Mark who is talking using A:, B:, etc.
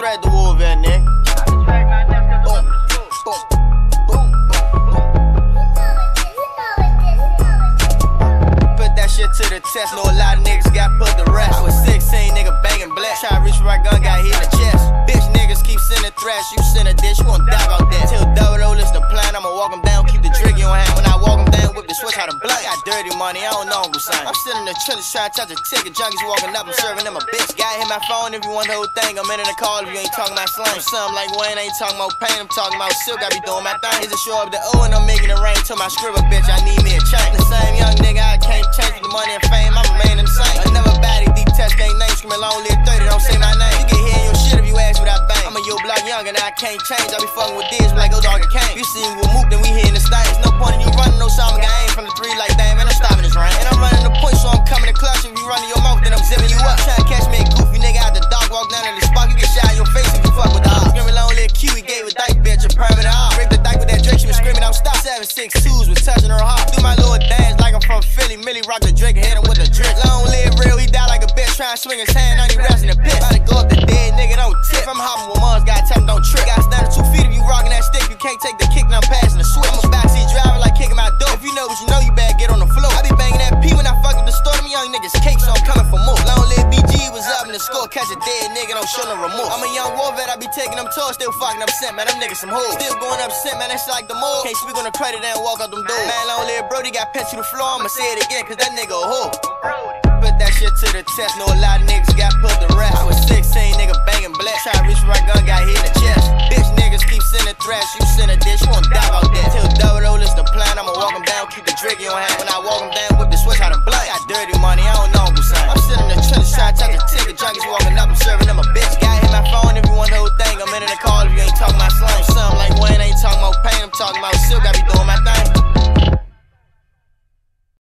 A: thread the nigga. Put that shit to the test, know a lot of niggas got put the rest. I was 16, nigga banging black. Try to reach for my gun, got hit in the chest. Bitch, niggas keep sending threats, you send a dish, you gon' die about that. Till double O, is the plan, I'ma walk him down, keep the trigger on hand when I walk down, whip the switch out of blunt. Got dirty money, I don't know Uncle Sam. I'm sitting in the trenches trying to touch a ticket. Junkies walking up, I'm serving them a bitch. Got hit my phone if you want the whole thing. I'm in the call if you ain't talking about slang. Something like Wayne ain't talking about pain, I'm talking about silk. I be doing my thing. Is it show up the O and I'm making it rain to my scribble, bitch. I need me a chain. The same young nigga, I can't change with the money and fame. I'm remaining the same. Another deep test gang name, screaming long live 30, don't say my name. You get hit in your shit if you ask what I bang. I'm a yo block young and I can't change. I be fucking with this like go dog and cane. You see me with Mook, her. Do my little dance like I'm from Philly. Millie rock the and hit him with a drink. Long live real, he died like a bitch, trying to swing his hand on he rest in the pit. About to go up the dead nigga, don't tip. I'm hopping with moms, gotta tell him don't trick. Got stand on two feet if you rocking that stick, you can't take the kick, and I'm passing the switch. Catch a dead nigga, don't show no remorse. I'm a young war vet, I be taking them tours, still fucking up cent, man. Them niggas some hoes. Still going up cent, man. That's like the more. Can't speak on the credit and walk out them doors. Man, long live Brody got pinned to the floor. I'ma say it again, cause that nigga a hoe. Put that shit to the test. Know a lot of niggas got put to rest. I was 16, nigga banging black. Try to reach for my gun, got hit in the chest. Bitch niggas keep sending threats. You send a dish, you gon' die about that. Till double O is the plan. I'ma walk down, keep the drink in your hand. When I walk down, silk. I be doing my thing.